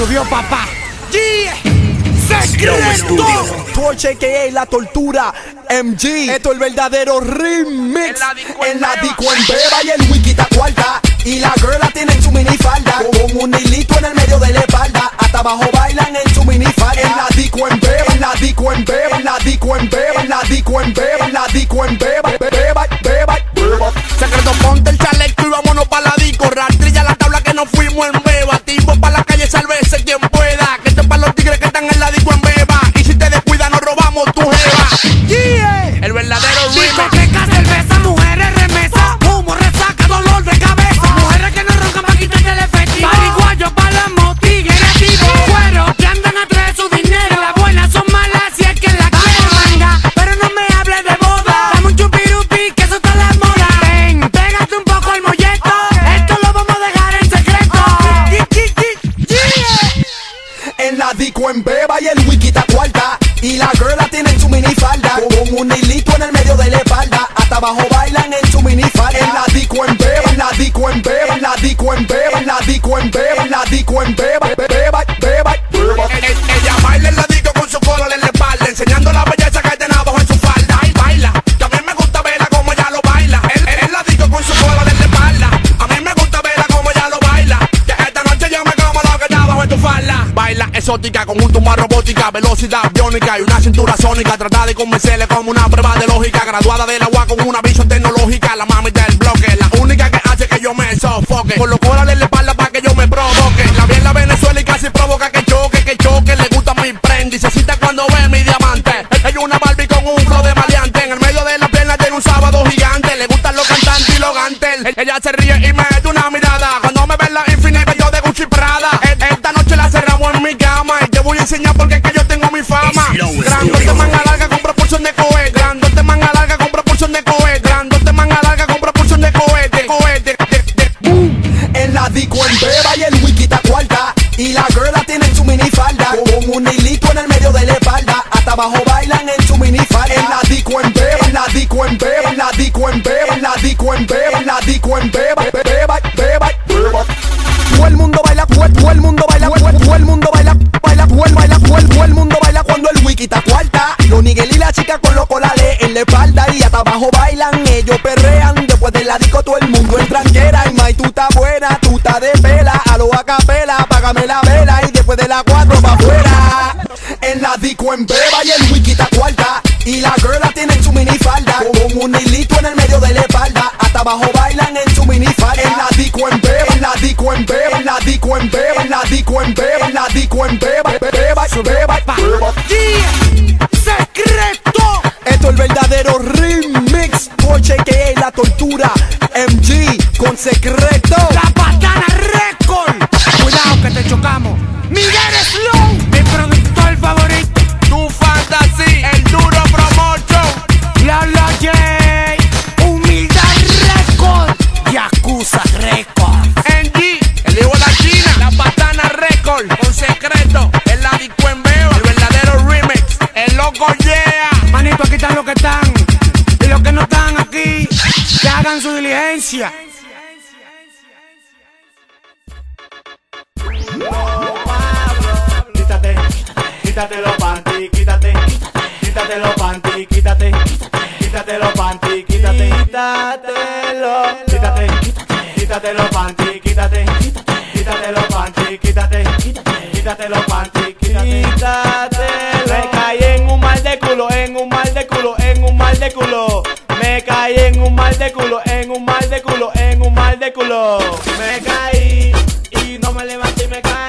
subió papá. Yeah. Secreto. Torche que la tortura. MG, esto es el verdadero remix. En la disco en beba y el wiki está cuarta. Y la girl la tiene en su minifalda. Con un hilito en el medio de la espalda. Hasta abajo bailan en su minifalda. En la disco en beba, en la disco en beba, en la disco en beba, en la disco en beba, en la disco en beba, beba. Abajo bailan en su minifalda. En la disco en beba, en la disco en beba, en la disco en beba, en la disco en beba, en la disco en beba, beba, beba, con un tumba robótica, velocidad biónica y una cintura sónica. Trata de convencerle como una prueba de lógica. Graduada del agua con una visión tecnológica. La mami del bloque, la única que hace que yo me sofoque. Los colores en la espalda para que yo me provoque. La vi en la Venezuela y casi provoca que choque, que choque. Le gusta mi prenda y se cita cuando ve mi diamante. Es una Barbie con un flow de maleante. En el medio de la pierna tiene un sábado gigante. Le gustan los cantantes y los gantel. Ella se ríe Y te voy a enseñar porque es que yo tengo chica con los colales en la espalda y hasta abajo bailan, ellos perrean. Después de la disco todo el mundo extranjera y May, tú estás buena, tú estás de pela, a lo acapela, págame la vela y después de la cuatro pa' afuera. En la disco en beba y el wiki está cuarta y la girl tiene en su minifalda con un hilito en el medio de la espalda, hasta abajo bailan en su minifalda. En la disco en beba, en la disco en beba, en la disco en beba, en la disco en beba, en la disco en beba, beba, beba, beba. Secreto. Es verdadero remix. Porsche que es la tortura. MG con secreto. La patana récord. Cuidado que te chocamos. Miguel Slow, mi diligencia. Quítate, quítate los panty, quítate, quítate los panty, quítate, quítate los panty, quítate, quítatelo, quítate, quítate los panty, quítate, quítate los panty, quítate, quítate los panty, quítate. Me caí en un mal de culo, en un mal de culo, en un mal de culo. Me caí en un mal de culo, en un mal de culo, en un mal de culo. Me caí y no me levanté y me caí.